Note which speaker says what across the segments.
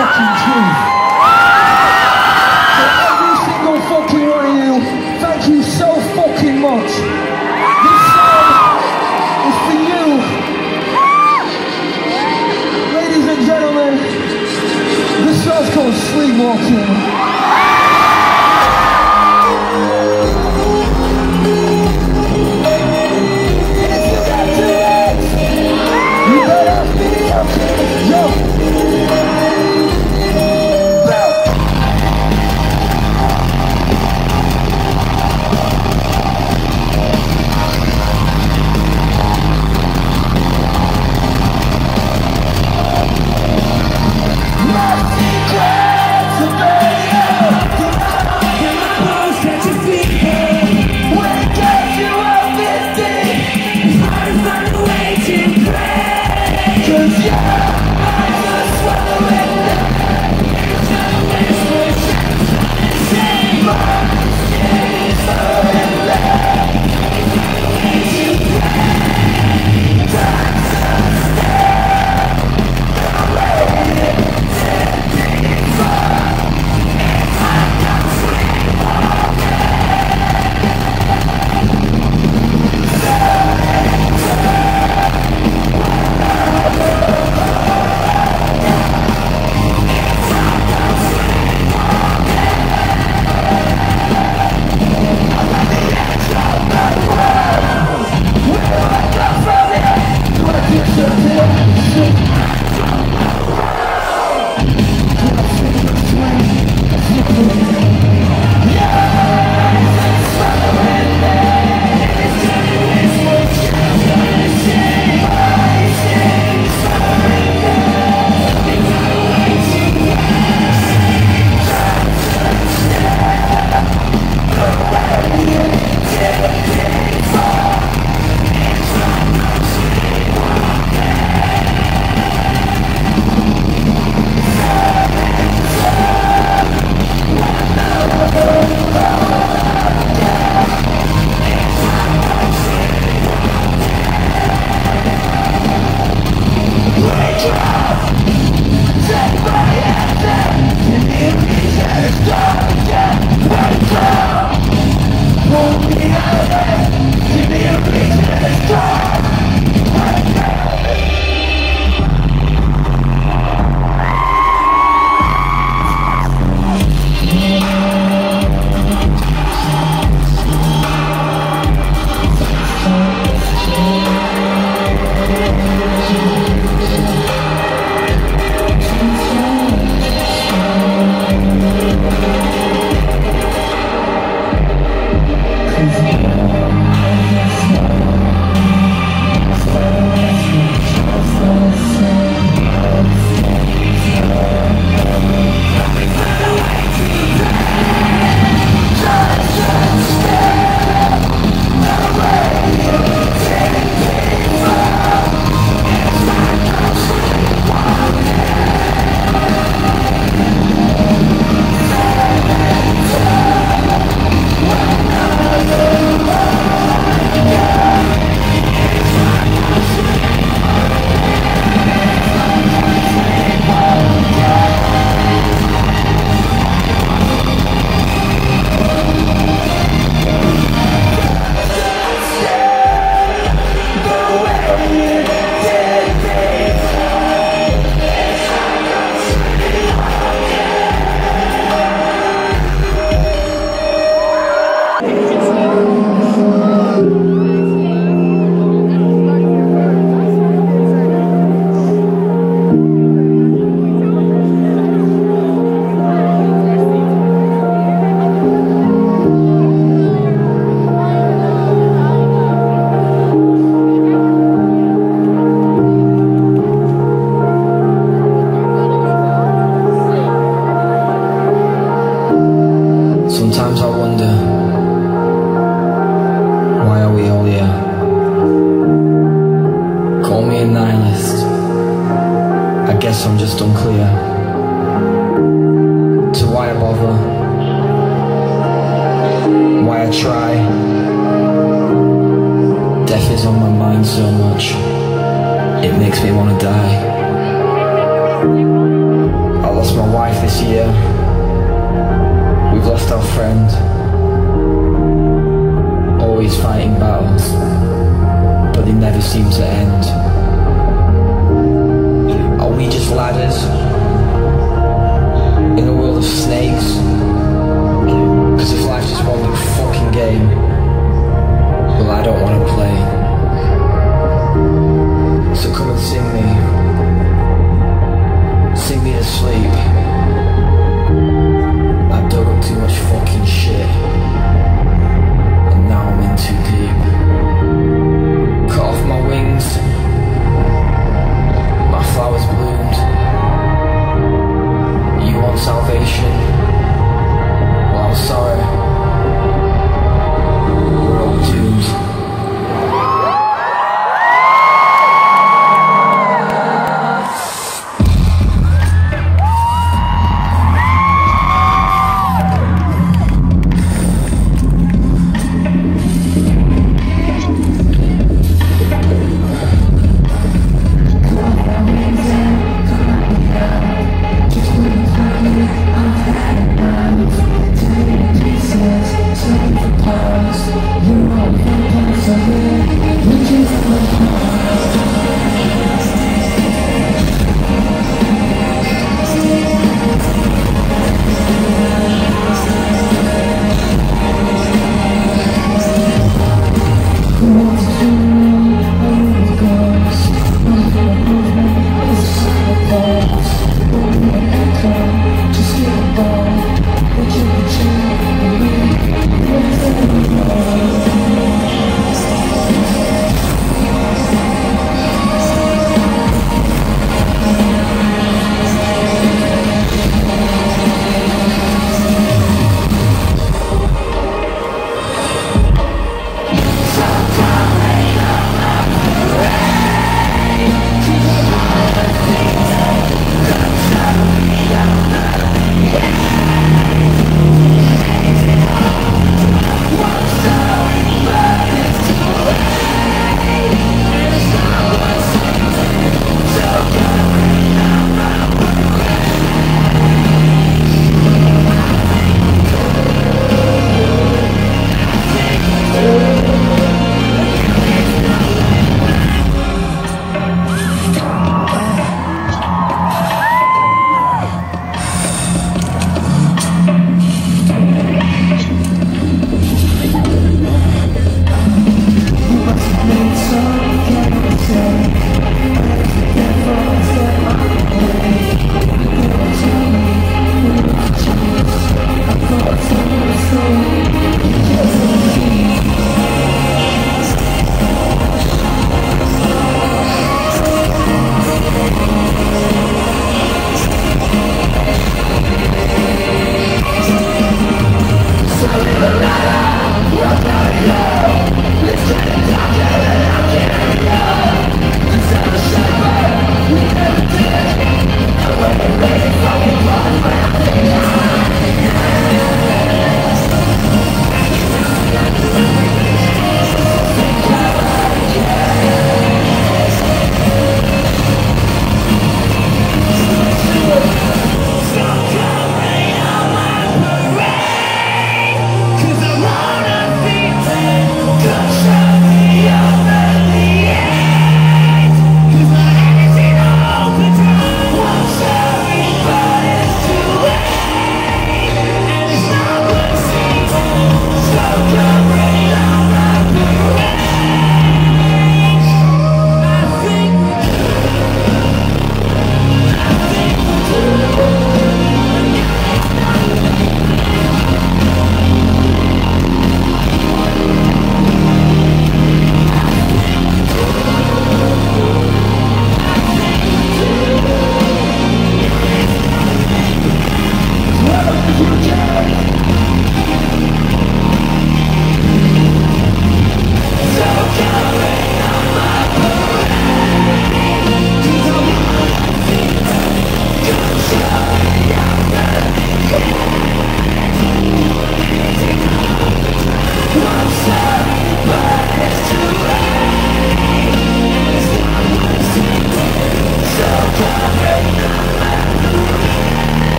Speaker 1: fucking truth.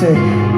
Speaker 1: Fucking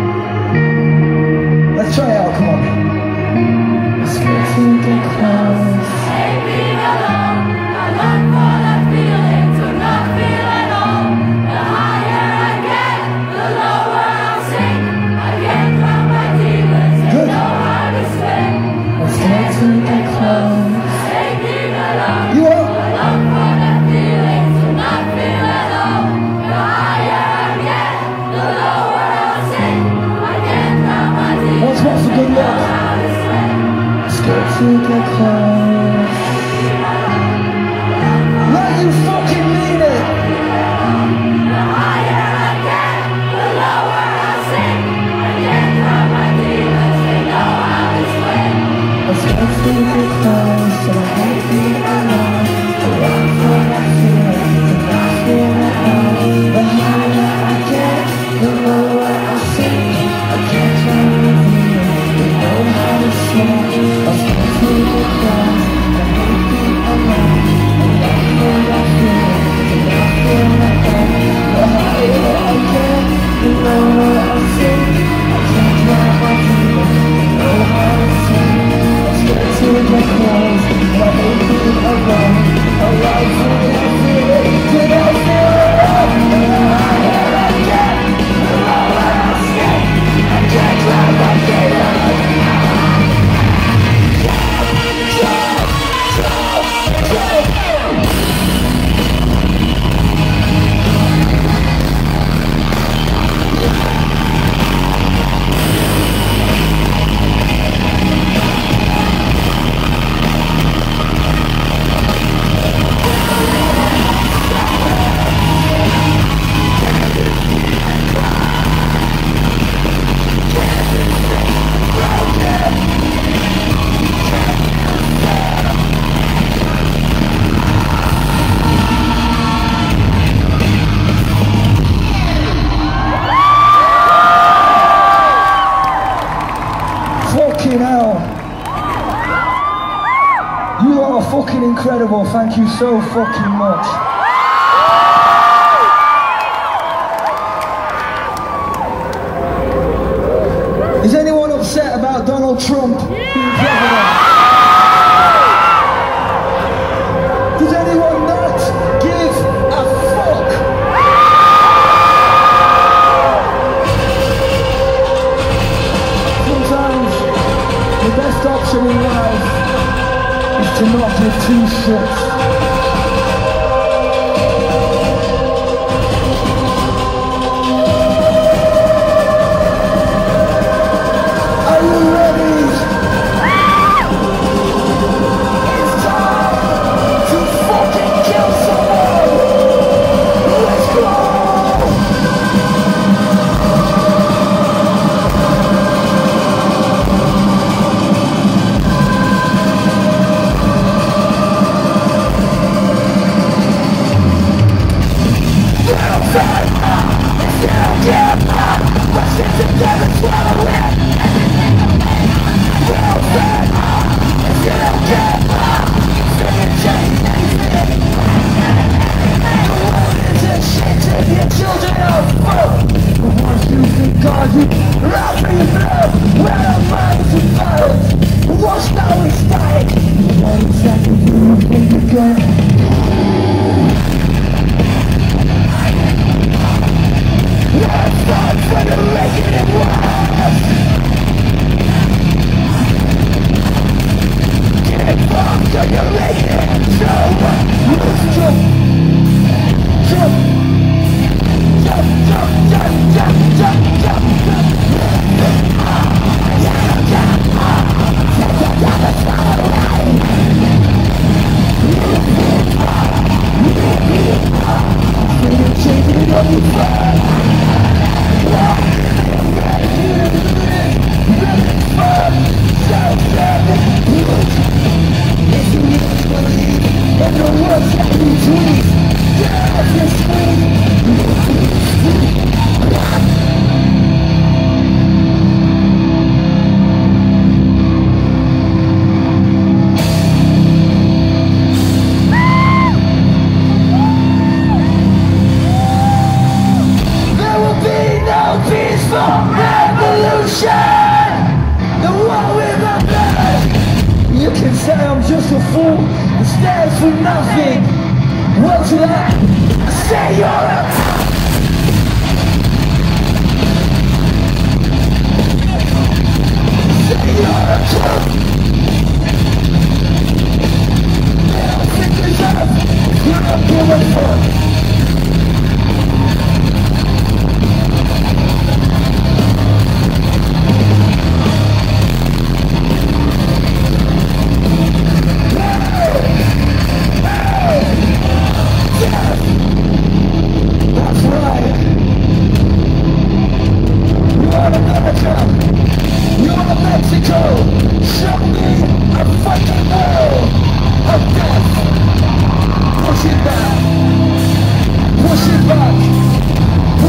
Speaker 1: Thank you so fucking much.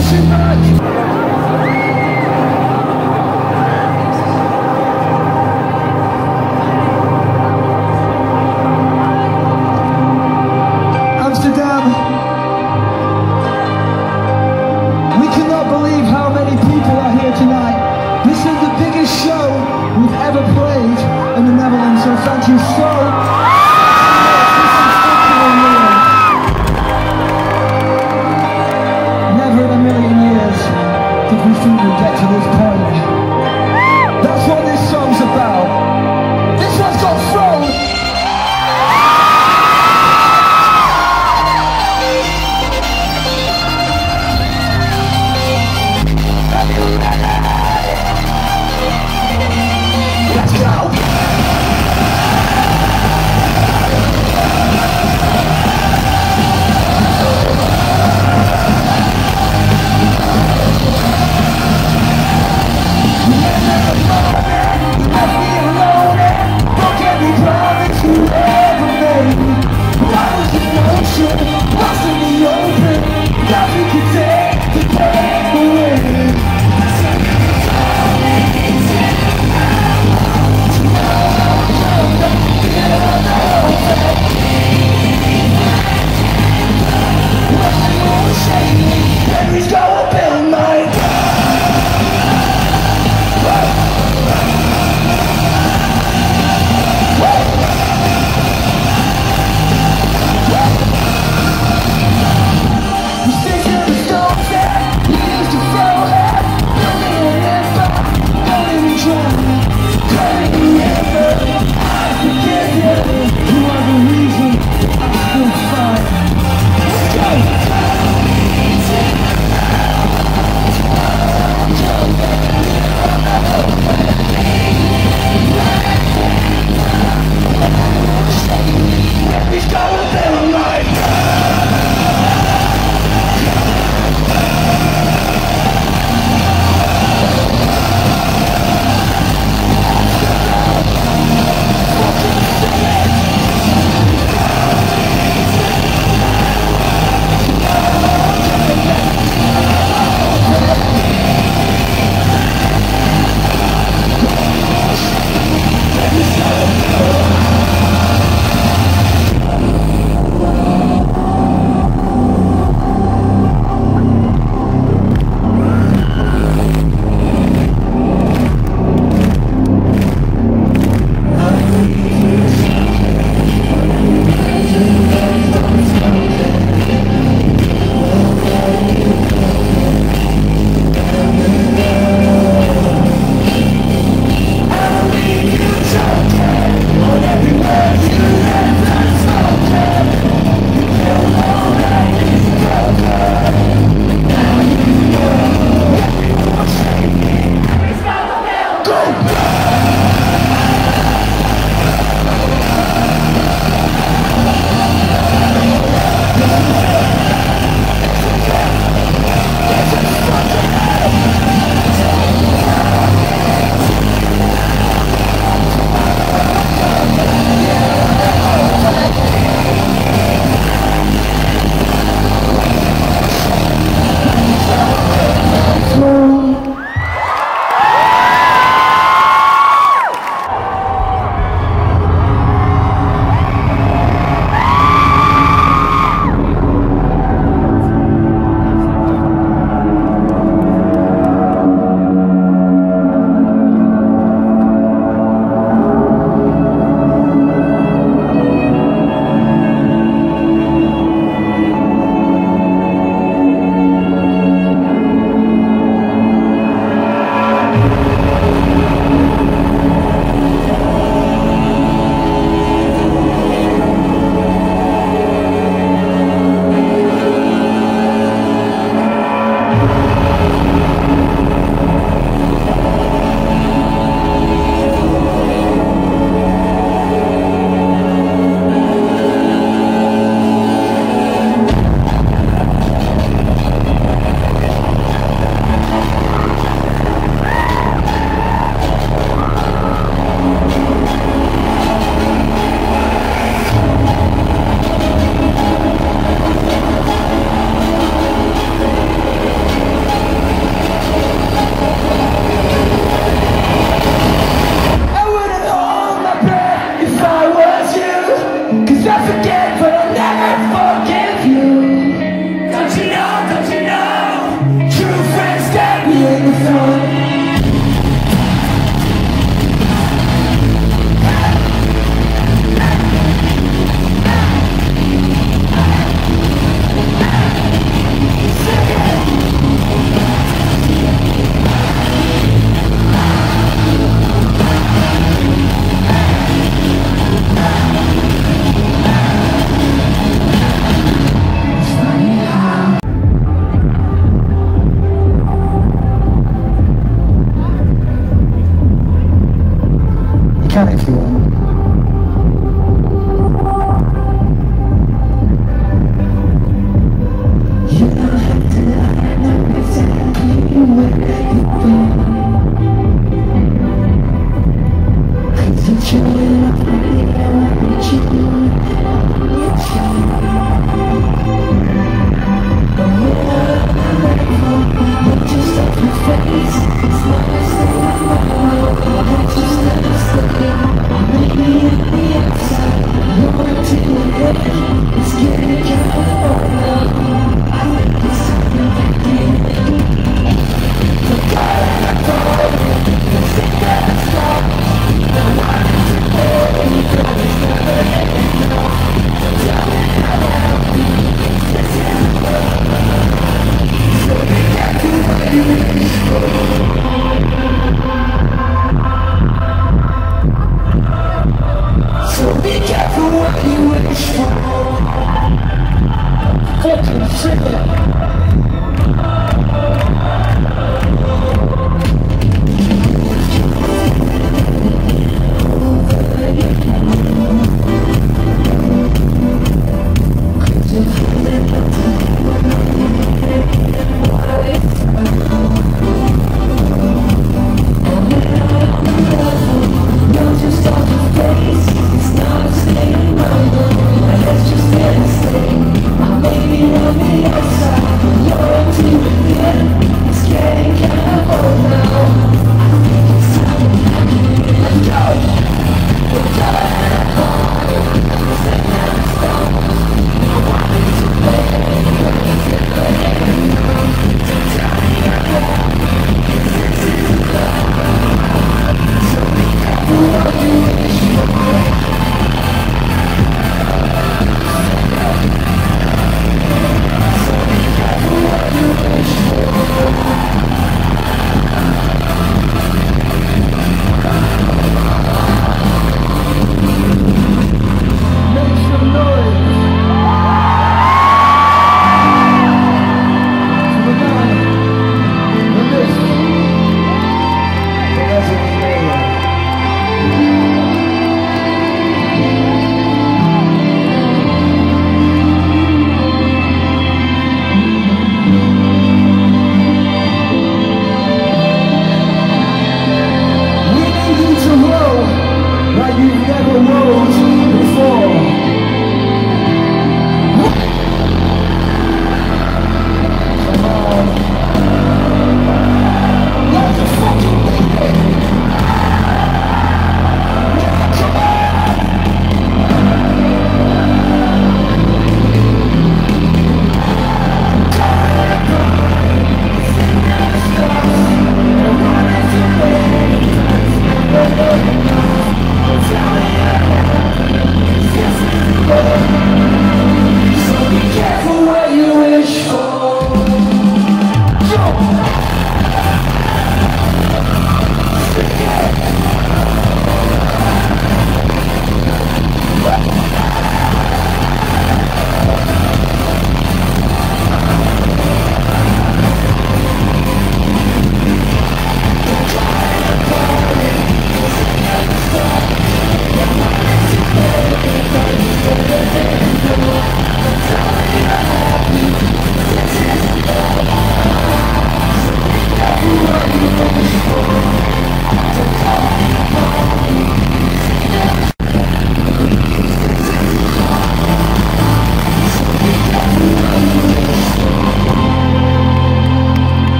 Speaker 2: velocidade.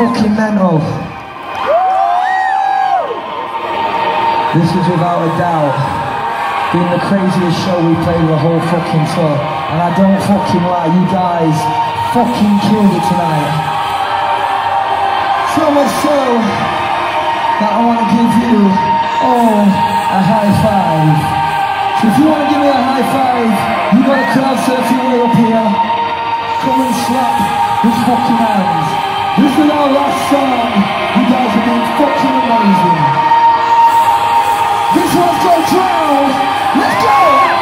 Speaker 2: fucking
Speaker 1: mental. This is without a doubt been the craziest show we played the whole fucking tour. And I don't fucking lie, you guys fucking killed it tonight. So much so that I want to give you all a high five. So if you want to give me a high five, you got a crowd surfing way up here. Come and slap this fucking hands. This is our last song. You guys have been fucking amazing. This one's called Drown. Let's go!